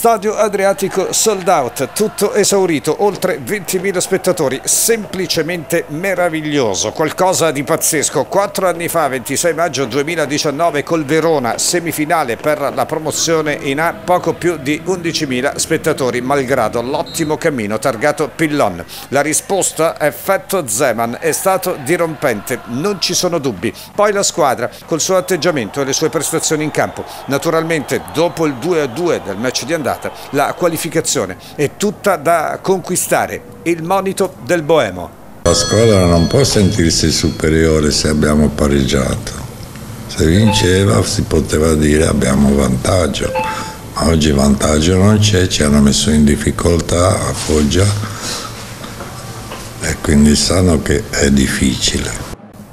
Stadio Adriatico sold out, tutto esaurito, oltre 20.000 spettatori, semplicemente meraviglioso, qualcosa di pazzesco. Quattro anni fa, 26 maggio 2019, col Verona, semifinale per la promozione in A, poco più di 11.000 spettatori, malgrado l'ottimo cammino targato Pillon. La risposta, effetto Zeman, è stato dirompente, non ci sono dubbi. Poi la squadra, col suo atteggiamento e le sue prestazioni in campo. Naturalmente, dopo il 2-2 del match di andata. La qualificazione è tutta da conquistare, il monito del Boemo. La squadra non può sentirsi superiore se abbiamo pareggiato. Se vinceva si poteva dire abbiamo vantaggio, ma oggi vantaggio non c'è, ci hanno messo in difficoltà a Foggia e quindi sanno che è difficile.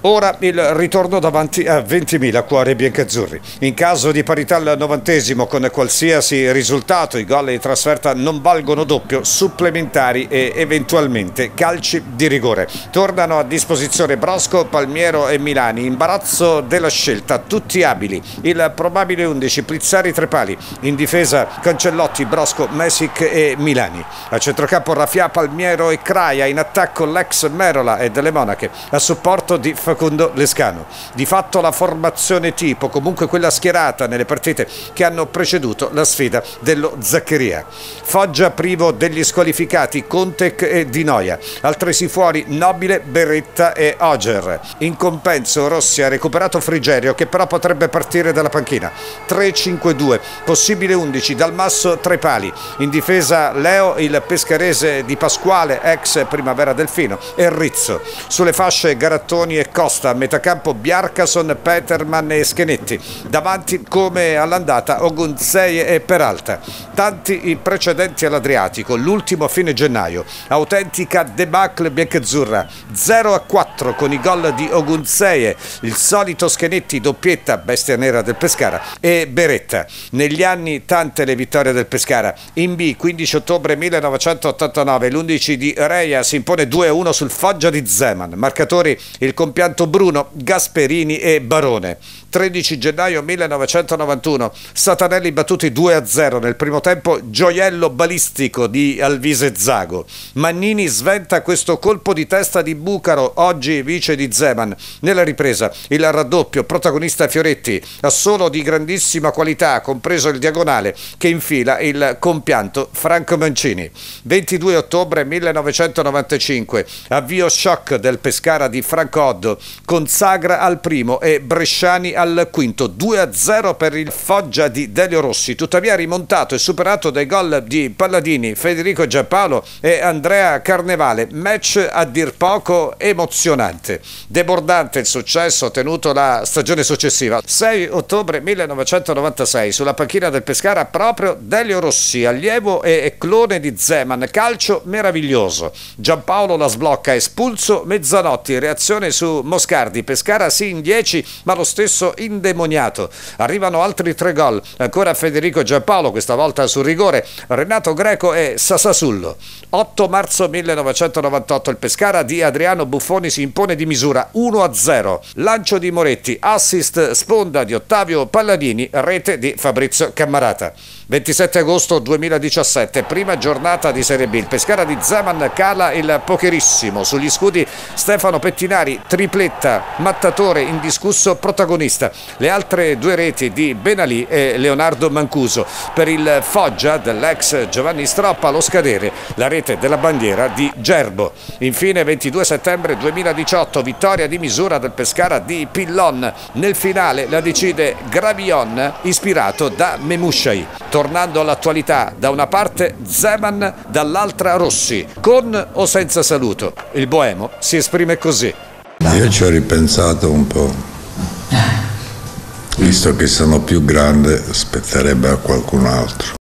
Ora il ritorno davanti a 20.000 cuori biancazzurri. In caso di parità al novantesimo con qualsiasi risultato, i gol in trasferta non valgono doppio, supplementari e eventualmente calci di rigore. Tornano a disposizione Brosco, Palmiero e Milani. Imbarazzo della scelta, tutti abili. Il probabile 11, Plizzari Trepali. In difesa Cancellotti, Brosco, Mesic e Milani. A centrocampo Rafia, Palmiero e Craia. In attacco l'ex Merola e delle Monache. A supporto di Facundo Facundo Lescano. Di fatto la formazione tipo, comunque quella schierata nelle partite che hanno preceduto la sfida dello Zaccheria. Foggia privo degli squalificati Contec e Di Noia, altresì fuori Nobile, Beretta e Oger. In compenso Rossi ha recuperato Frigerio che però potrebbe partire dalla panchina. 3-5-2, possibile 11, dal masso tre pali. In difesa Leo, il pescarese di Pasquale, ex Primavera Delfino, e Rizzo. Sulle fasce Garattoni e Costa a metacampo Biarcason, Peterman e Schenetti. Davanti come all'andata Ogunzeie e Peralta. Tanti i precedenti all'Adriatico, l'ultimo a fine gennaio. Autentica debacle biancazzurra. 0 a 4 con i gol di Ogunzeie, il solito Schenetti doppietta, bestia nera del Pescara, e Beretta. Negli anni tante le vittorie del Pescara. In B 15 ottobre 1989 l'11 di Reia si impone 2-1 sul Foggia di Zeman. Marcatori il compianto Bruno, Gasperini e Barone. 13 gennaio 1991, Satanelli battuti 2-0 nel primo tempo, gioiello balistico di Alvise Zago. Mannini sventa questo colpo di testa di Bucaro, oggi vice di Zeman. Nella ripresa il raddoppio, protagonista Fioretti, assolo di grandissima qualità, compreso il diagonale, che infila il compianto Franco Mancini. 22 ottobre 1995, avvio shock del Pescara di Franco Consagra al primo e Bresciani al quinto 2-0 per il Foggia di Delio Rossi, tuttavia rimontato e superato dai gol di Palladini, Federico Giampaolo e Andrea Carnevale, match a dir poco emozionante. Debordante il successo ottenuto la stagione successiva. 6 ottobre 1996 sulla panchina del Pescara proprio Delio Rossi, allievo e clone di Zeman, calcio meraviglioso. Giampaolo la sblocca, espulso Mezzanotti, reazione su Moscardi, Pescara sì in 10 ma lo stesso indemoniato. Arrivano altri tre gol, ancora Federico Giampaolo, questa volta su rigore, Renato Greco e Sassasullo. 8 marzo 1998 il Pescara di Adriano Buffoni si impone di misura 1-0. Lancio di Moretti, assist sponda di Ottavio Palladini, rete di Fabrizio Cammarata. 27 agosto 2017, prima giornata di Serie B. Il Pescara di Zaman cala il pokerissimo. Sugli scudi Stefano Pettinari, tripletta, mattatore indiscusso protagonista. Le altre due reti di Benalì e Leonardo Mancuso. Per il Foggia dell'ex Giovanni Stroppa lo scadere, la rete della bandiera di Gerbo. Infine 22 settembre 2018, vittoria di misura del Pescara di Pillon. Nel finale la decide Gravion, ispirato da Memushai tornando all'attualità, da una parte Zeman, dall'altra Rossi, con o senza saluto. Il Boemo si esprime così. Io ci ho ripensato un po', visto che sono più grande, spetterebbe a qualcun altro.